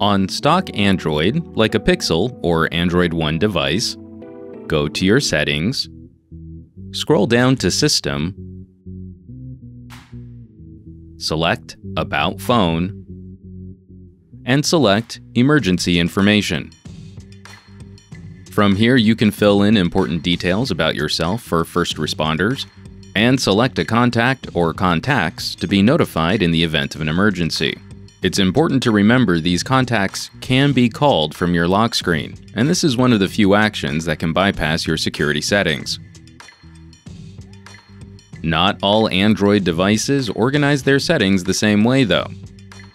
On stock Android, like a Pixel or Android One device, go to your settings, scroll down to System, select About Phone, and select Emergency Information. From here, you can fill in important details about yourself for first responders and select a contact or contacts to be notified in the event of an emergency. It's important to remember these contacts can be called from your lock screen, and this is one of the few actions that can bypass your security settings. Not all Android devices organize their settings the same way, though.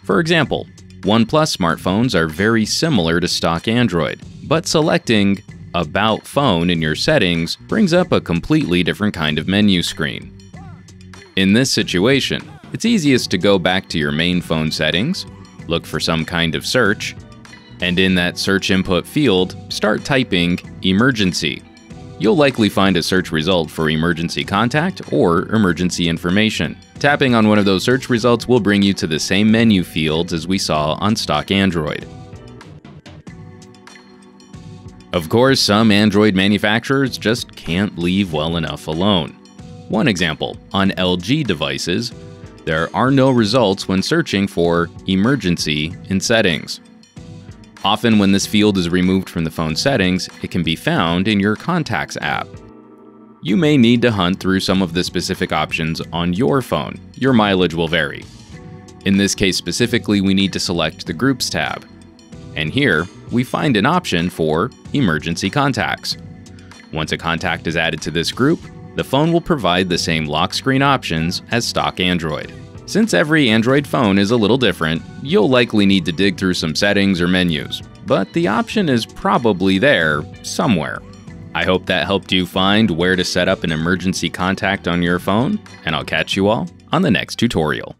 For example, OnePlus smartphones are very similar to stock Android, but selecting About Phone in your settings brings up a completely different kind of menu screen. In this situation, it's easiest to go back to your main phone settings, look for some kind of search, and in that search input field, start typing emergency you'll likely find a search result for emergency contact or emergency information. Tapping on one of those search results will bring you to the same menu fields as we saw on stock Android. Of course, some Android manufacturers just can't leave well enough alone. One example, on LG devices, there are no results when searching for emergency in settings. Often, when this field is removed from the phone settings, it can be found in your Contacts app. You may need to hunt through some of the specific options on your phone. Your mileage will vary. In this case specifically, we need to select the Groups tab. And here, we find an option for Emergency Contacts. Once a contact is added to this group, the phone will provide the same lock screen options as stock Android. Since every Android phone is a little different, you'll likely need to dig through some settings or menus, but the option is probably there somewhere. I hope that helped you find where to set up an emergency contact on your phone, and I'll catch you all on the next tutorial.